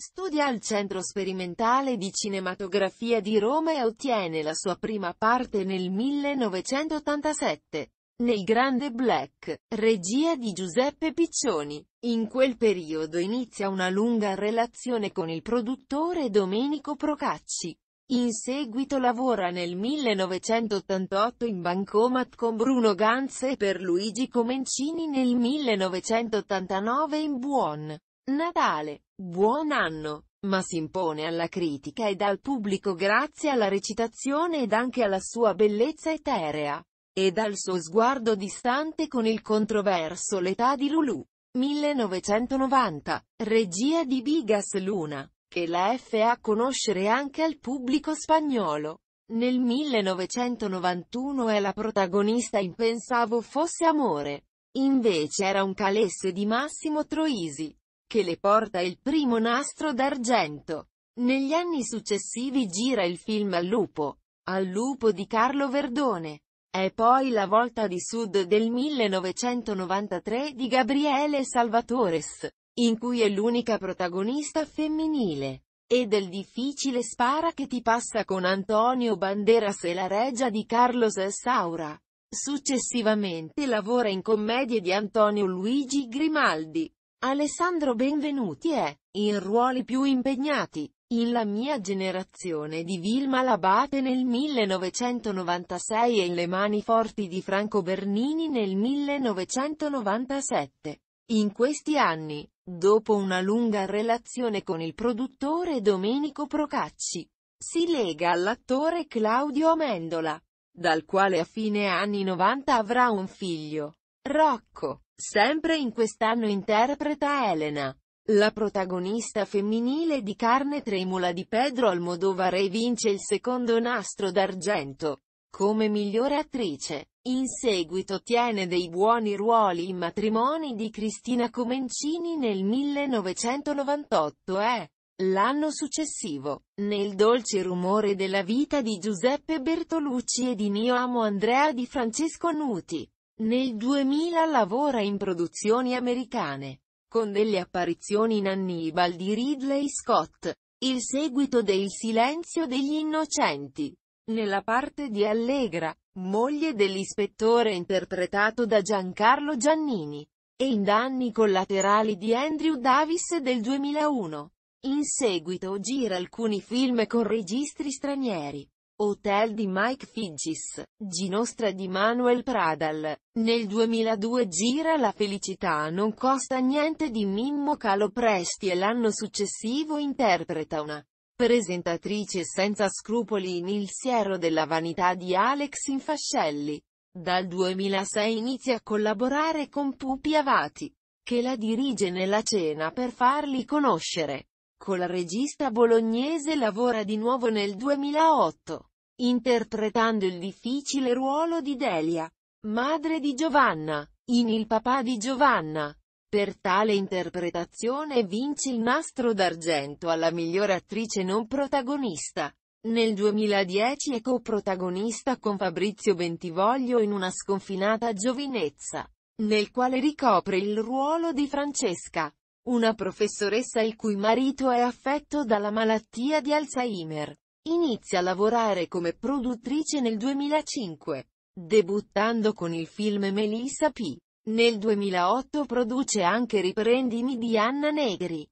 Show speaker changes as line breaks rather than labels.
Studia al Centro Sperimentale di Cinematografia di Roma e ottiene la sua prima parte nel 1987, nel Grande Black, regia di Giuseppe Piccioni. In quel periodo inizia una lunga relazione con il produttore Domenico Procacci. In seguito lavora nel 1988 in Bancomat con Bruno Ganz e per Luigi Comencini nel 1989 in Buon Natale, Buon Anno, ma si impone alla critica ed al pubblico grazie alla recitazione ed anche alla sua bellezza eterea, e dal suo sguardo distante con il controverso L'età di Lulu. 1990, regia di Bigas Luna, che la fa conoscere anche al pubblico spagnolo. Nel 1991 è la protagonista in Pensavo fosse amore. Invece era un calesse di Massimo Troisi, che le porta il primo nastro d'argento. Negli anni successivi gira il film Al lupo, Al lupo di Carlo Verdone, è poi la volta di Sud del 1993 di Gabriele Salvatores, in cui è l'unica protagonista femminile, e del difficile spara che ti passa con Antonio Banderas e la regia di Carlos Saura. Successivamente lavora in commedie di Antonio Luigi Grimaldi. Alessandro Benvenuti è, in ruoli più impegnati, in La mia generazione di Vilma Labate nel 1996 e in Le mani forti di Franco Bernini nel 1997. In questi anni, dopo una lunga relazione con il produttore Domenico Procacci, si lega all'attore Claudio Amendola, dal quale a fine anni 90 avrà un figlio, Rocco. Sempre in quest'anno interpreta Elena, la protagonista femminile di Carne tremula di Pedro Almodovar e vince il secondo nastro d'argento. Come migliore attrice. In seguito tiene dei buoni ruoli in matrimoni di Cristina Comencini nel 1998 e, l'anno successivo, nel dolce rumore della vita di Giuseppe Bertolucci e di Nio Amo Andrea di Francesco Nuti. Nel 2000 lavora in produzioni americane con delle apparizioni in Hannibal di Ridley Scott, il seguito del Silenzio degli Innocenti, nella parte di Allegra, moglie dell'ispettore interpretato da Giancarlo Giannini, e in Danni collaterali di Andrew Davis del 2001. In seguito gira alcuni film con registri stranieri. Hotel di Mike Figgis, Ginostra di Manuel Pradal. Nel 2002 gira La felicità non costa niente di Mimmo Calopresti e l'anno successivo interpreta una presentatrice senza scrupoli in Il siero della vanità di Alex Infascelli. Dal 2006 inizia a collaborare con Pupi Avati, che la dirige nella cena per farli conoscere. Con la regista bolognese lavora di nuovo nel 2008 interpretando il difficile ruolo di Delia, madre di Giovanna, in Il papà di Giovanna. Per tale interpretazione vince il nastro d'argento alla miglior attrice non protagonista. Nel 2010 è coprotagonista con Fabrizio Bentivoglio in Una sconfinata giovinezza, nel quale ricopre il ruolo di Francesca, una professoressa il cui marito è affetto dalla malattia di Alzheimer. Inizia a lavorare come produttrice nel 2005, debuttando con il film Melissa P. Nel 2008 produce anche Riprendimi di Anna Negri.